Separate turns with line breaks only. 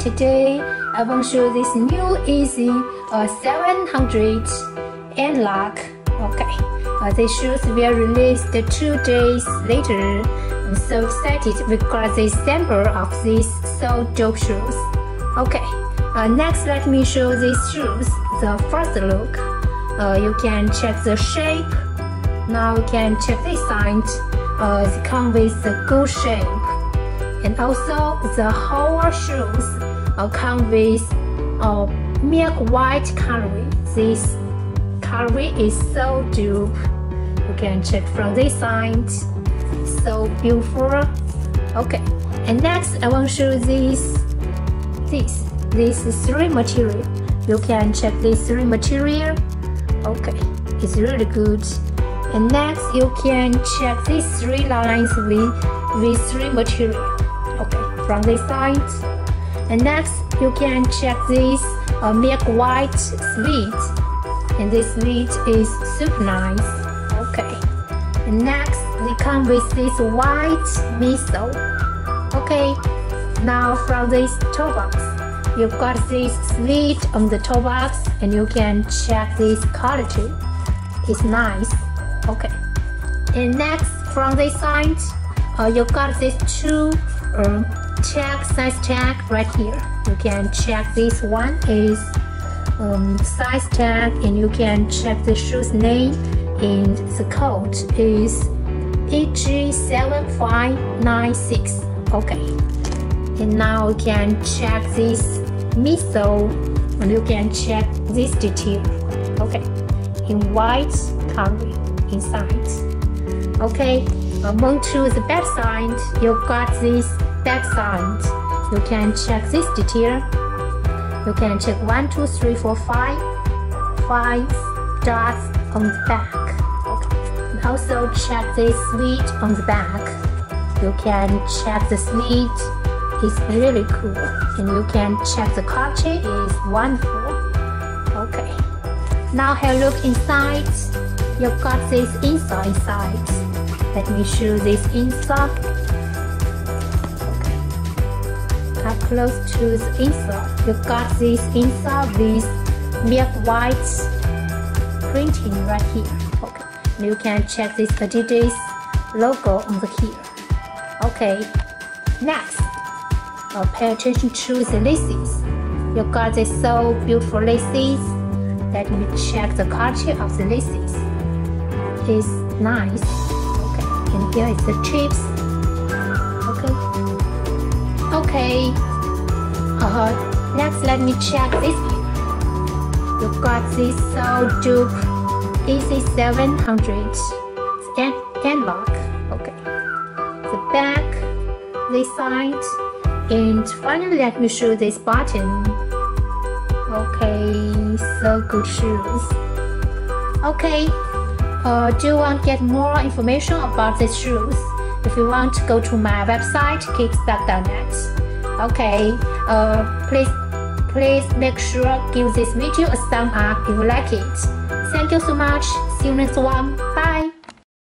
today I will show this new Yeezy uh, 700 Analog. Okay, uh, these shoes were released two days later. I'm so excited because the sample of these so dope shoes. Okay, uh, next let me show these shoes. The first look, uh, you can check the shape. Now you can check the sign. Uh, it comes with a good shape and also the whole shoes uh, come with a milk white color. This color is so dope. You can check from this side. So beautiful. Okay, and next I want to show this. This this three material. You can check this three material. Okay, it's really good. And next you can check these three lines with with three material from this side and next you can check this uh, milk white sweet. And this sweet is super nice. Okay. And next they come with this white miso. Okay. Now from this toe box you've got this sweet on the toe box and you can check this quality. It's nice. Okay. And next from this side uh, you got these two um, check size tag right here. You can check this one is um, size tag and you can check the shoe's name and the code is EG7596 okay. And now you can check this miso and you can check this detail. Okay. In white color inside. Okay. Among to the back side, you've got this back side. You can check this detail. You can check one, two, three, four, five, five dots on the back. And also check this slit on the back. You can check the slit. It's really cool. And you can check the quality is wonderful. Okay. Now have a look inside. You've got this inside side. Let me show this inside. Close to the inside. You got this inside with milk white printing right here. Okay. You can check this Adidas logo on the here. Okay. Next, uh, pay attention to the laces. You got this so beautiful laces. Let me check the quality of the laces. It's nice Okay, and here is the chips okay okay uh, next let me check this you got this so dupe Yeezy 700 and, and lock okay the back this side and finally let me show this button. Okay so good shoes. Okay uh, do you want to get more information about these shoes? If you want to go to my website, kickstalk.net. Okay, uh, please, please make sure give this video a thumb up if you like it. Thank you so much. See you next one. Bye.